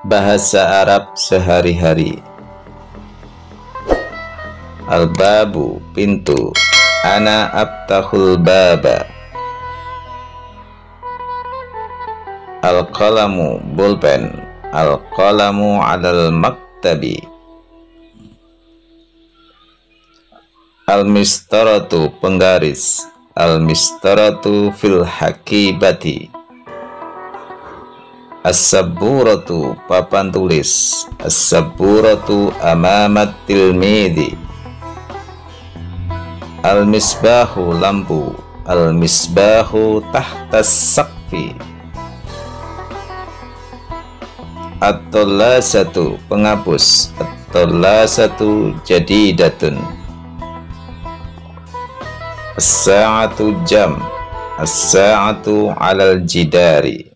Bahasa Arab sehari-hari. Al-babu pintu. Ana abtahul baba. Al-qalamu bulpen Al-qalamu alal maktabi. Al-mistaratu penggaris. Al-mistaratu fil hakibati As-saburatu papan tulis. As-saburatu amamat tilmidi Al-misbahu lampu. Al-misbahu tahtas sakfi. At-tolasatu penghapus. At-tolasatu jadidatun. As-sa'atu jam. As-sa'atu alal jidari